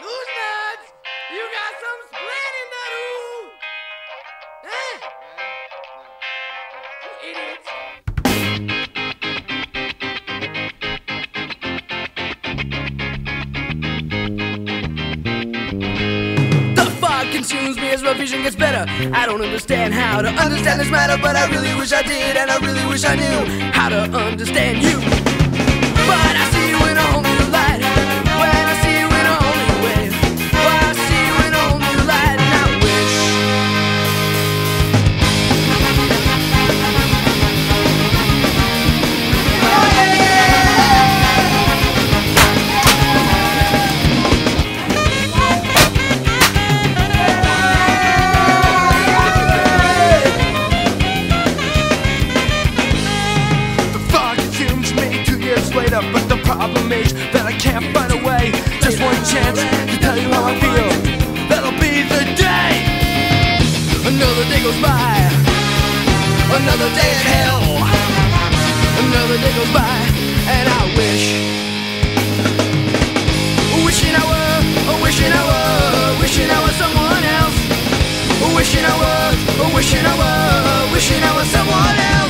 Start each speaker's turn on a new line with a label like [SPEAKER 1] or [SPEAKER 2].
[SPEAKER 1] Loose nuts! You got some splitting to do! Eh? You idiots! The fog consumes me as my vision gets better. I don't understand how to understand this matter, but I really wish I did, and I really wish I knew how to understand you.
[SPEAKER 2] later But the problem is that I can't
[SPEAKER 1] find a
[SPEAKER 2] way
[SPEAKER 1] Just one chance to tell you how I feel.
[SPEAKER 2] That'll be the day.
[SPEAKER 1] Another day goes by. Another day in hell. Another day goes by And I wish. Wishing I were, wishing I were Wishing I was someone else. Wishing I were, wishing I were Wishing I was someone else.